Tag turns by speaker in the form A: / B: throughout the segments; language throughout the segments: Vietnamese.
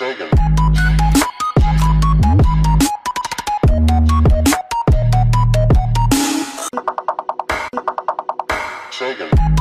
A: Sagan. Sagan.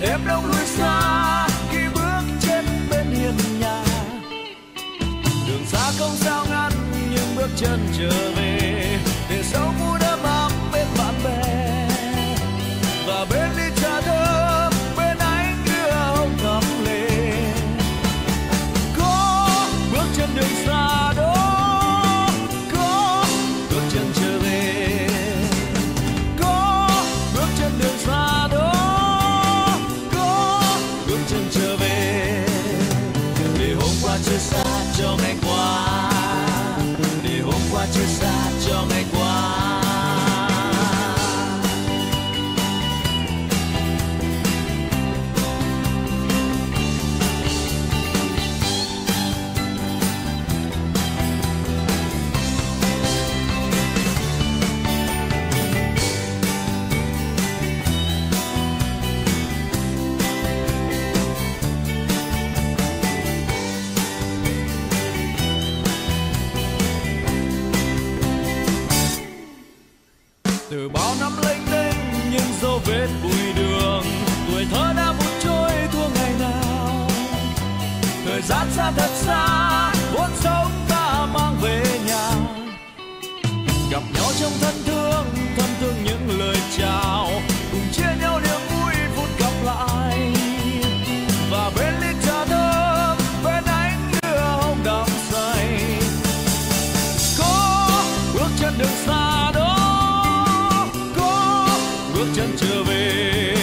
A: vẻ đẹp đâu xa, khi bước trên bên hiên nhà. Đường xa không sao ngăn nhưng bước chân trở về, để sau phút xa xa thật xa vốn sống ta mang về nhà. Gặp nhau trong thân thương thân thương những lời chào. Cùng chia nhau niềm vui phút gặp lại. Và bên ly trà thơm, bên ánh lửa hồng đắm say. Có bước chân đường xa đó, có bước chân trở về.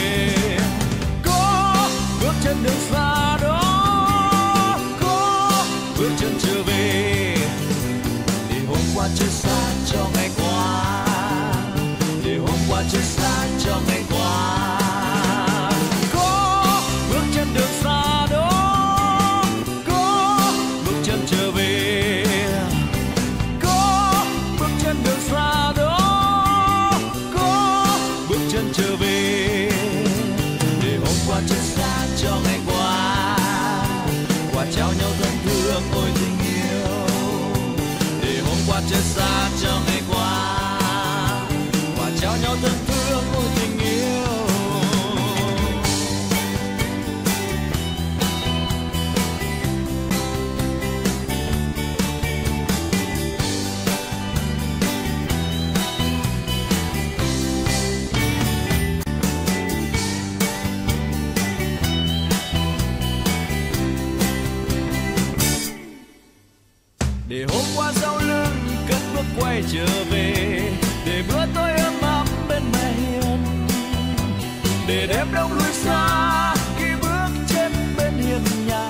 A: Có bước chân đường xa bước chân trở về. Để hôm qua chưa xa cho ngày qua. Để hôm qua chưa xa cho ngày quay trở về để bữa tôi ấm áp bên mẹ hiền, để đêm đông lui xa khi bước chân bên hiền nhà.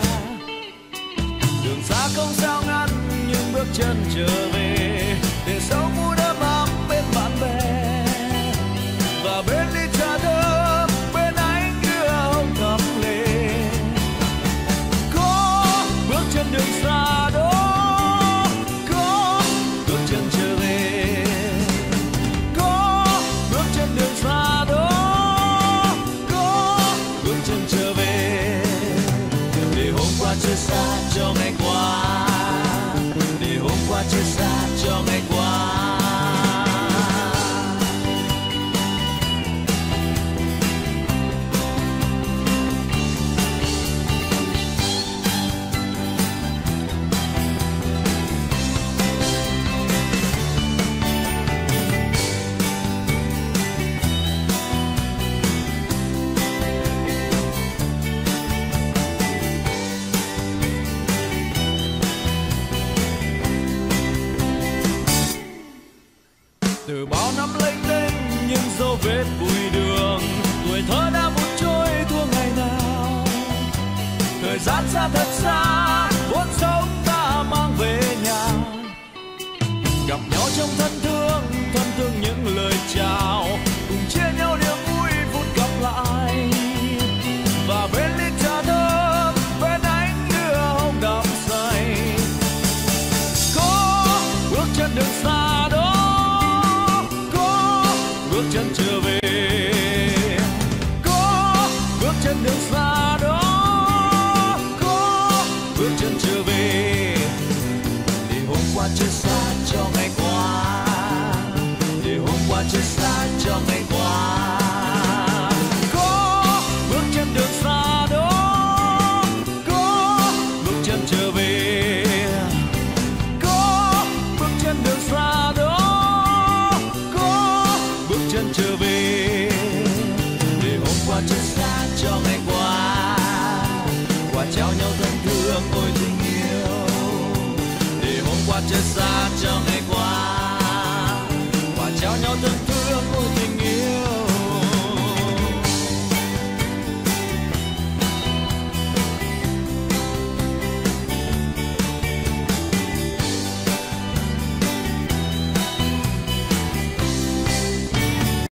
A: Đường xa không sao ngăn nhưng bước chân trở về gặp nhau trong thân thương Just like latch on.